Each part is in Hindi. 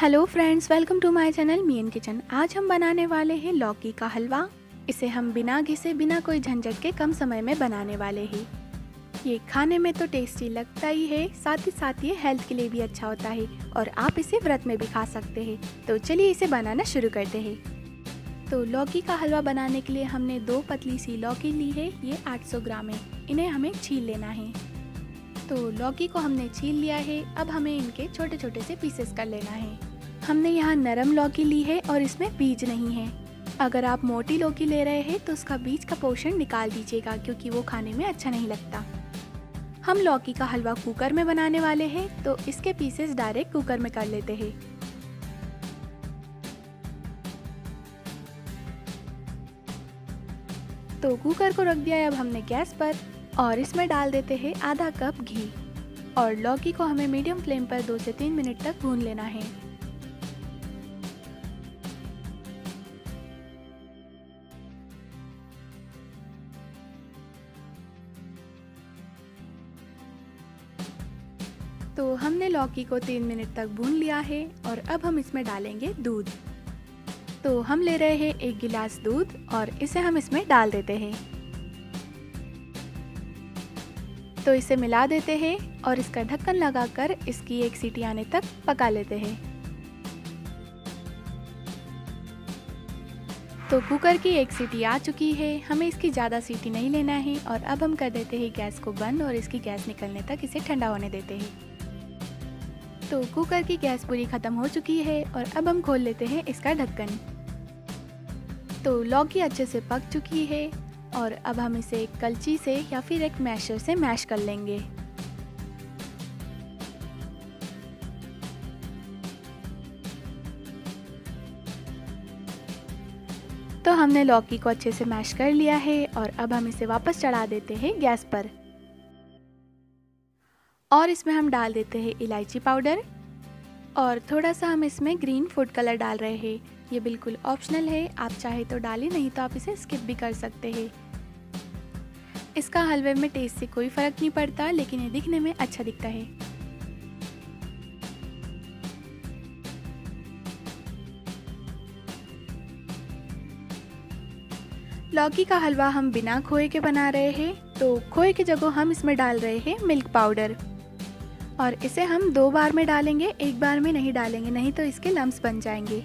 Hello friends, welcome to my channel Meen kitchen. आज हम बनाने वाले हैं लौकी का हलवा। इसे हम बिना घिसे बिना कोई झंझट के कम समय में बनाने वाले हैं। ये खाने में तो टेस्टी लगता ही है, साथ ही साथ ये हेल्थ के लिए भी अच्छा होता है और आप इसे व्रत में भी खा सकते हैं। तो चलिए इसे बनाना शुरू करते हैं। तो लौकी का हलवा बनाने के लिए हमने दो पतली सी लौकी ली है, ये 800 ग्राम है। इन्हें हमें छील लेना है। तो लौकी को हमने छील लिया है, अब हमें इनके छोटे छोटे से पीसेस कर लेना है। हमने यहाँ नरम लौकी ली है और इसमें बीज नहीं है। अगर आप मोटी लौकी ले रहे हैं तो उसका बीज का पोषण निकाल दीजिएगा, क्योंकि वो खाने में अच्छा नहीं लगता। हम लौकी का हलवा कुकर में बनाने वाले हैं तो इसके पीसेस डायरेक्ट कुकर में कर लेते हैं। तो कुकर को रख दिया है अब हमने गैस पर, और इसमें डाल देते हैं आधा कप घी। और लौकी को हमें मीडियम फ्लेम पर दो से तीन मिनट तक भून लेना है। तो हमने लौकी को तीन मिनट तक भून लिया है और अब हम इसमें डालेंगे दूध। तो हम ले रहे हैं एक गिलास दूध और इसे हम इसमें डाल देते हैं। तो इसे मिला देते हैं और इसका ढक्कन लगाकर इसकी एक सीटी आने तक पका लेते हैं। तो कुकर की एक सीटी आ चुकी है। हमें इसकी ज़्यादा सीटी नहीं लेना है और अब हम कर देते हैं गैस को बंद और इसकी गैस निकलने तक इसे ठंडा होने देते हैं। तो कुकर की गैस पूरी ख़त्म हो चुकी है और अब हम खोल लेते हैं इसका ढक्कन। तो लौकी अच्छे से पक चुकी है और अब हम इसे एक कलची से या फिर एक मैशर से मैश कर लेंगे। तो हमने लौकी को अच्छे से मैश कर लिया है और अब हम इसे वापस चढ़ा देते हैं गैस पर। और इसमें हम डाल देते हैं इलायची पाउडर और थोड़ा सा हम इसमें ग्रीन फ़ूड कलर डाल रहे हैं। ये बिल्कुल ऑप्शनल है, आप चाहे तो डालें, नहीं तो आप इसे स्किप भी कर सकते हैं। इसका हलवे में टेस्ट से कोई फ़र्क नहीं पड़ता, लेकिन ये दिखने में अच्छा दिखता है। लौकी का हलवा हम बिना खोए के बना रहे हैं तो खोए की जगह हम इसमें डाल रहे हैं मिल्क पाउडर। और इसे हम दो बार में डालेंगे, एक बार में नहीं डालेंगे, नहीं तो इसके लम्स बन जाएँगे।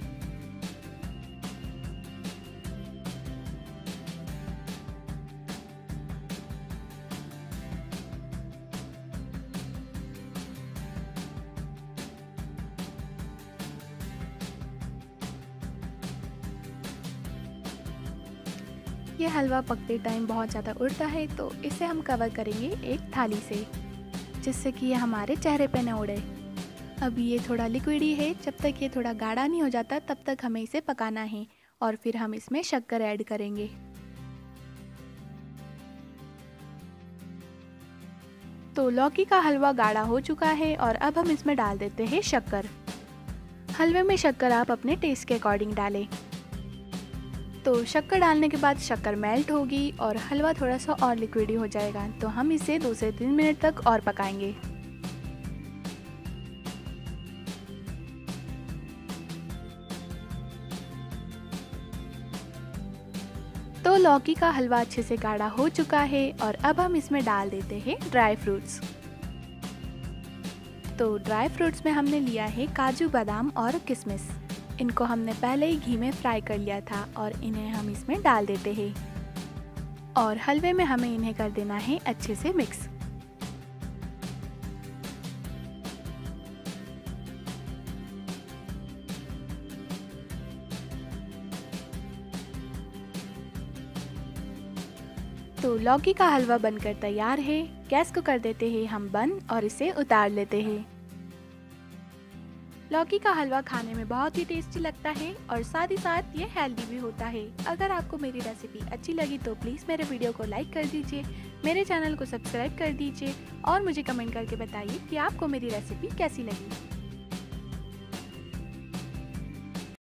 ये हलवा पकते टाइम बहुत ज़्यादा उड़ता है तो इसे हम कवर करेंगे एक थाली से। जिससे कि ये हमारे चेहरे पे न उड़े। अब ये थोड़ा लिक्विडी है जब तक ये थोड़ा गाढ़ा नहीं हो जाता, तब तक हमें इसे पकाना है और फिर हम इसमें शक्कर ऐड करेंगे। तो लौकी का हलवा गाढ़ा हो चुका है और अब हम इसमें डाल देते हैं शक्कर। हलवे में शक्कर आप अपने टेस्ट के अकॉर्डिंग डालें। तो शक्कर डालने के बाद शक्कर मेल्ट होगी और हलवा थोड़ा सा और लिक्विडी हो जाएगा। तो हम इसे दो से तीन मिनट तक और पकाएँगे। तो लौकी का हलवा अच्छे से गाढ़ा हो चुका है और अब हम इसमें डाल देते हैं ड्राई फ्रूट्स तो ड्राई फ्रूट्स में हमने लिया है काजू बादाम और किशमिश इनको हमने पहले ही घी में फ्राई कर लिया था और इन्हें हम इसमें डाल देते हैं। और हलवे में हमें इन्हें कर देना है अच्छे से मिक्स। तो लौकी का हलवा बनकर तैयार है। गैस को कर देते हैं हम बंद और इसे उतार लेते हैं। लौकी का हलवा खाने में बहुत ही टेस्टी लगता है और साथ ही साथ ये हेल्दी भी होता है। अगर आपको मेरी रेसिपी अच्छी लगी तो प्लीज़ मेरे वीडियो को लाइक कर दीजिए, मेरे चैनल को सब्सक्राइब कर दीजिए और मुझे कमेंट करके बताइए कि आपको मेरी रेसिपी कैसी लगी।